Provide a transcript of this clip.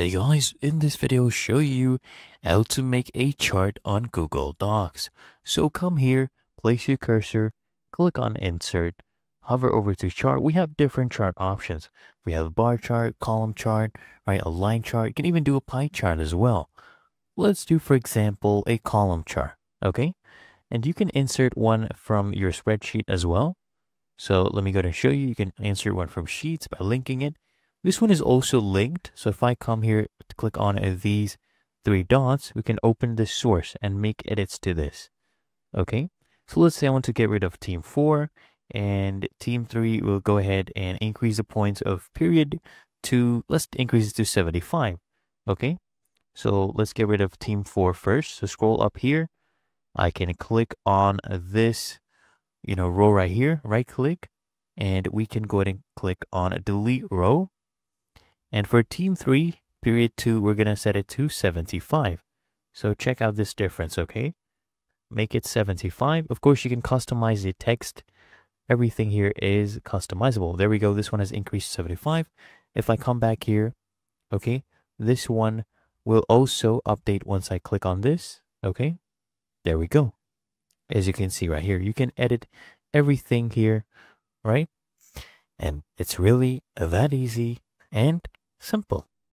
Hey guys, in this video I'll show you how to make a chart on Google Docs. So come here, place your cursor, click on insert, hover over to chart. We have different chart options. We have a bar chart, column chart, right? A line chart. You can even do a pie chart as well. Let's do, for example, a column chart, okay? And you can insert one from your spreadsheet as well. So let me go and show you. You can insert one from Sheets by linking it. This one is also linked. So if I come here to click on these three dots, we can open the source and make edits to this. Okay. So let's say I want to get rid of team four and team three will go ahead and increase the points of period to, let's increase it to 75. Okay. So let's get rid of team four first. So scroll up here. I can click on this, you know, row right here, right click, and we can go ahead and click on delete row and for team three, period two, we're going to set it to 75. So check out this difference, okay? Make it 75. Of course, you can customize the text. Everything here is customizable. There we go. This one has increased 75. If I come back here, okay, this one will also update once I click on this, okay? There we go. As you can see right here, you can edit everything here, right? And it's really that easy and Simple.